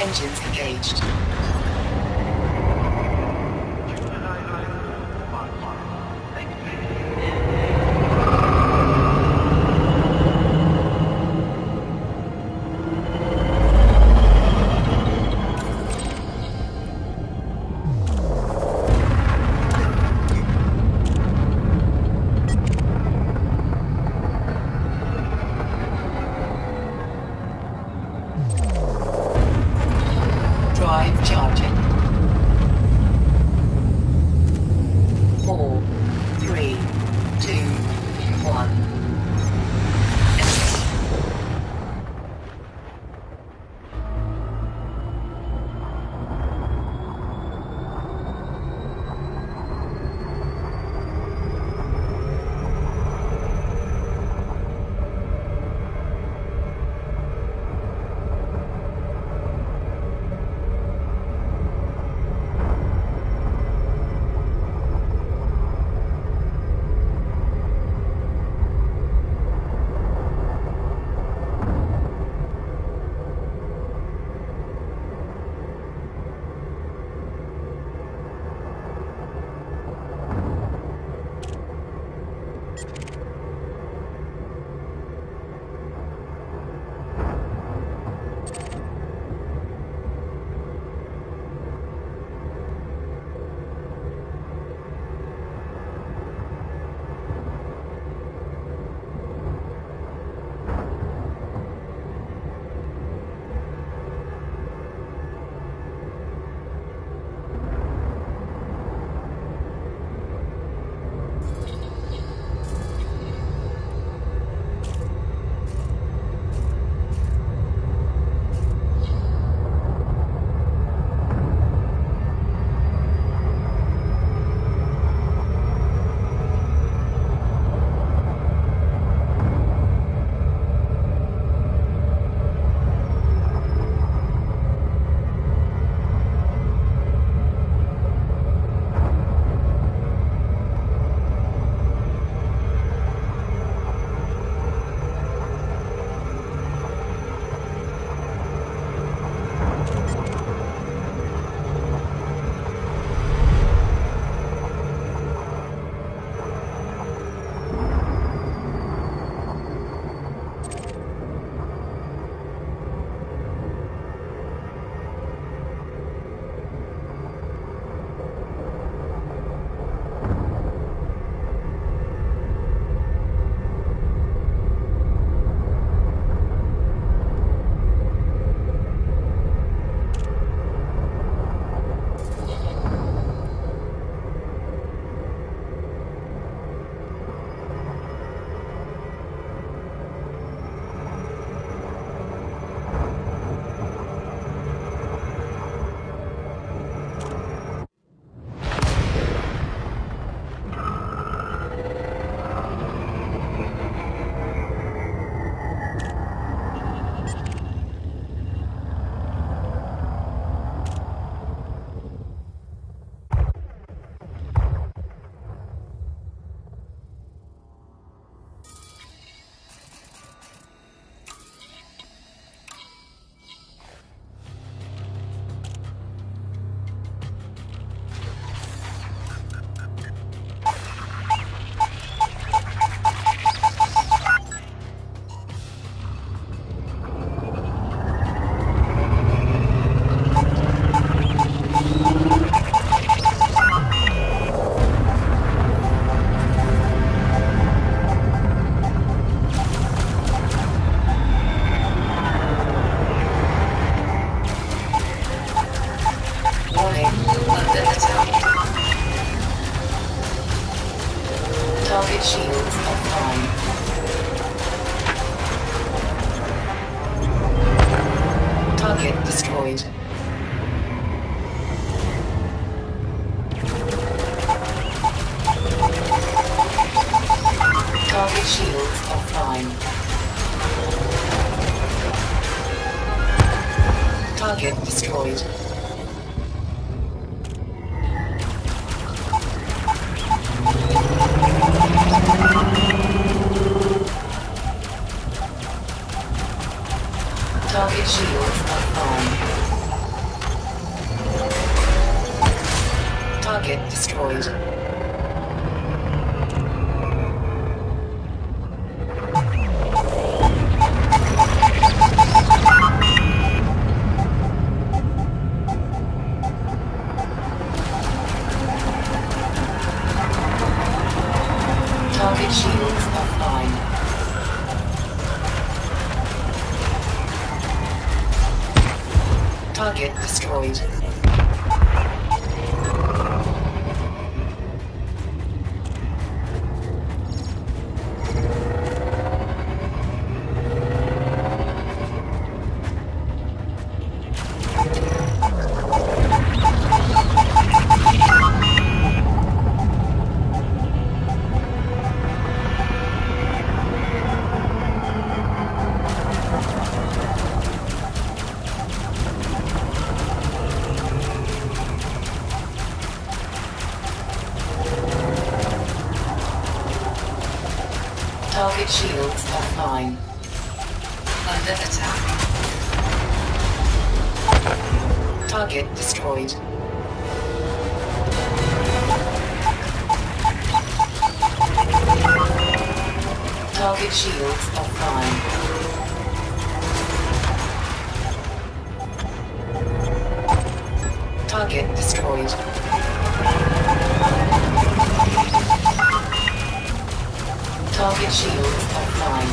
Engines engaged. Destroyed. Target shields offline. Target destroyed. Target shields offline.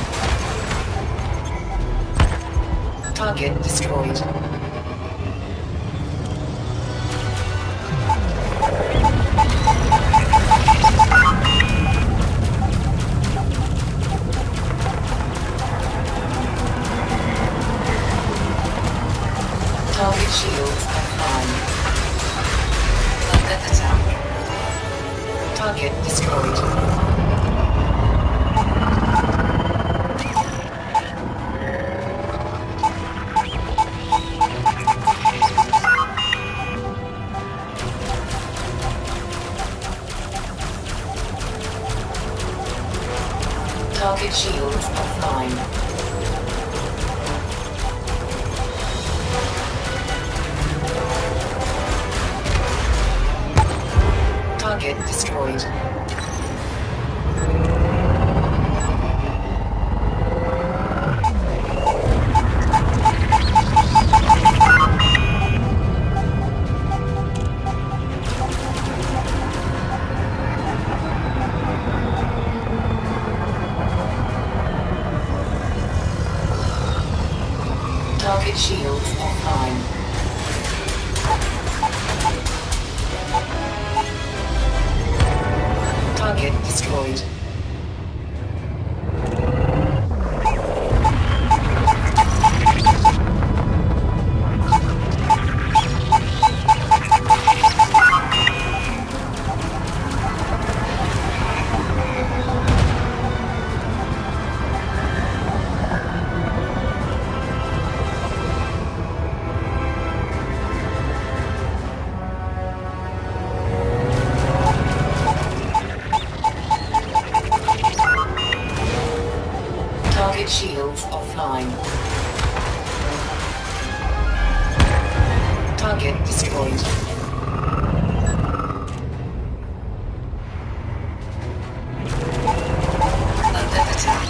Target destroyed. Attack. Um, Target destroyed. Target shields offline. Target destroyed. Under attack.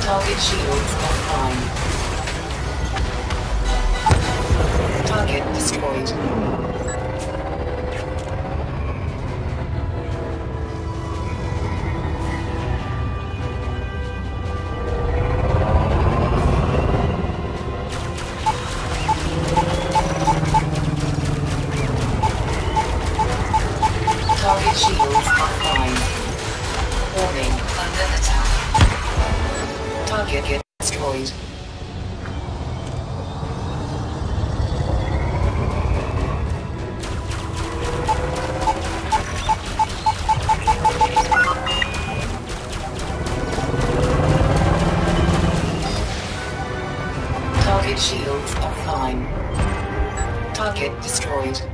Target shields offline. Target destroyed. get, get destroyed. Target shields offline. Target destroyed.